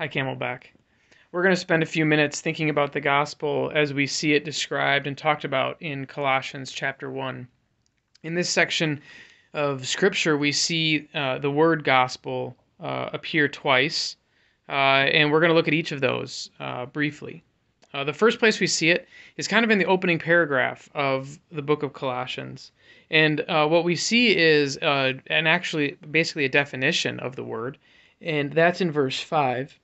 Hi, Camelback. We're going to spend a few minutes thinking about the gospel as we see it described and talked about in Colossians chapter 1. In this section of scripture, we see uh, the word gospel uh, appear twice, uh, and we're going to look at each of those uh, briefly. Uh, the first place we see it is kind of in the opening paragraph of the book of Colossians. And uh, what we see is, and actually, basically a definition of the word, and that's in verse 5.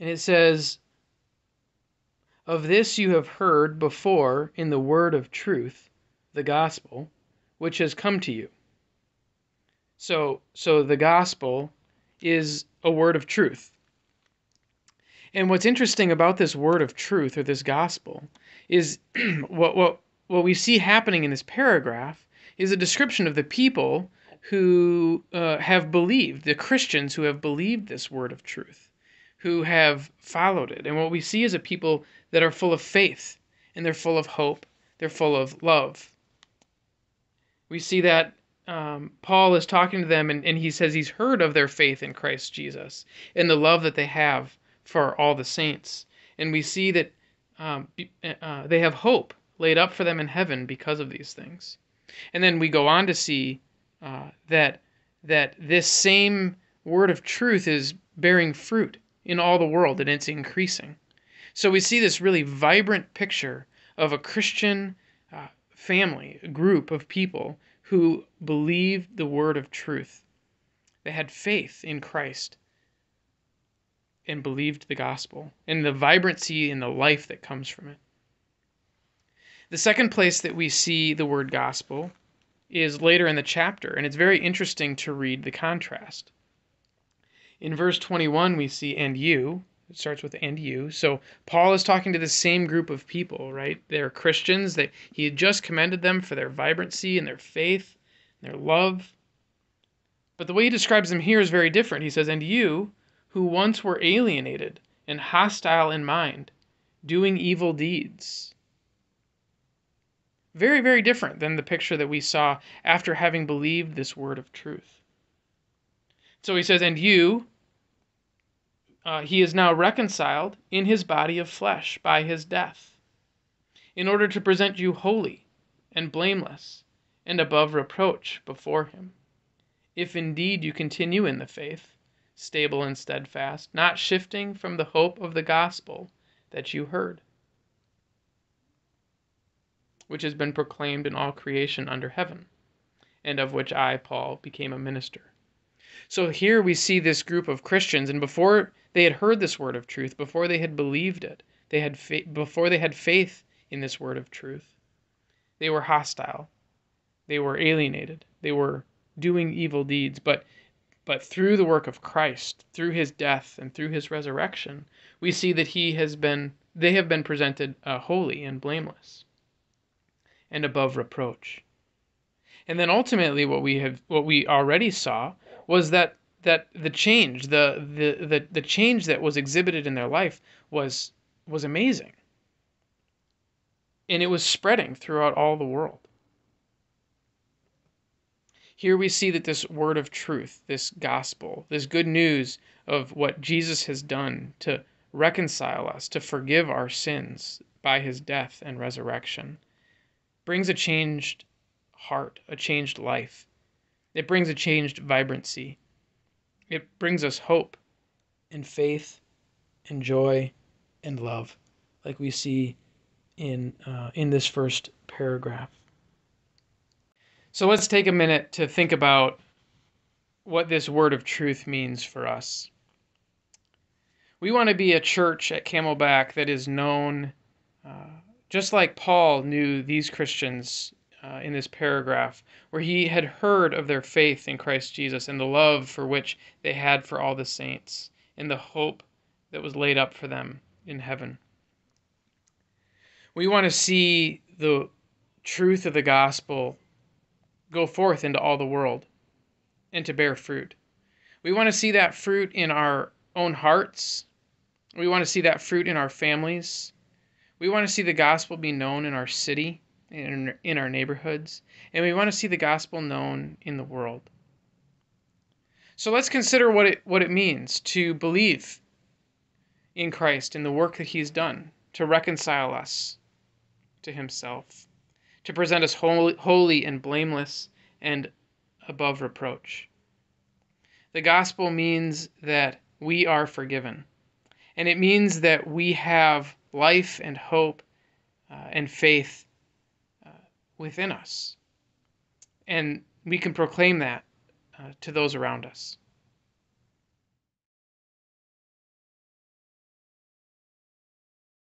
And it says, Of this you have heard before in the word of truth, the gospel, which has come to you. So, so the gospel is a word of truth. And what's interesting about this word of truth or this gospel is what, what, what we see happening in this paragraph is a description of the people who uh, have believed, the Christians who have believed this word of truth who have followed it. And what we see is a people that are full of faith and they're full of hope, they're full of love. We see that um, Paul is talking to them and, and he says he's heard of their faith in Christ Jesus and the love that they have for all the saints. And we see that um, uh, they have hope laid up for them in heaven because of these things. And then we go on to see uh, that that this same word of truth is bearing fruit in all the world, and it's increasing. So we see this really vibrant picture of a Christian uh, family, a group of people who believed the word of truth. They had faith in Christ and believed the gospel and the vibrancy and the life that comes from it. The second place that we see the word gospel is later in the chapter, and it's very interesting to read the contrast. In verse 21, we see, and you. It starts with and you. So Paul is talking to the same group of people, right? They're Christians. That he had just commended them for their vibrancy and their faith, and their love. But the way he describes them here is very different. He says, And you, who once were alienated and hostile in mind, doing evil deeds. Very, very different than the picture that we saw after having believed this word of truth. So he says, And you, uh, he is now reconciled in his body of flesh by his death, in order to present you holy and blameless and above reproach before him. If indeed you continue in the faith, stable and steadfast, not shifting from the hope of the gospel that you heard, which has been proclaimed in all creation under heaven, and of which I, Paul, became a minister. So here we see this group of Christians, and before they had heard this word of truth before they had believed it. They had fa- before they had faith in this word of truth. They were hostile. They were alienated. They were doing evil deeds, but but through the work of Christ, through his death and through his resurrection, we see that he has been they have been presented uh, holy and blameless and above reproach. And then ultimately what we have what we already saw was that that the change, the, the the the change that was exhibited in their life was was amazing. And it was spreading throughout all the world. Here we see that this word of truth, this gospel, this good news of what Jesus has done to reconcile us, to forgive our sins by his death and resurrection, brings a changed heart, a changed life. It brings a changed vibrancy it brings us hope and faith and joy and love, like we see in, uh, in this first paragraph. So let's take a minute to think about what this word of truth means for us. We want to be a church at Camelback that is known, uh, just like Paul knew these Christians uh, in this paragraph, where he had heard of their faith in Christ Jesus and the love for which they had for all the saints, and the hope that was laid up for them in heaven. We want to see the truth of the gospel go forth into all the world and to bear fruit. We want to see that fruit in our own hearts. We want to see that fruit in our families. We want to see the gospel be known in our city in, in our neighborhoods, and we want to see the gospel known in the world. So let's consider what it what it means to believe in Christ in the work that he's done to reconcile us to himself, to present us holy, holy and blameless and above reproach. The gospel means that we are forgiven, and it means that we have life and hope uh, and faith within us. And we can proclaim that uh, to those around us.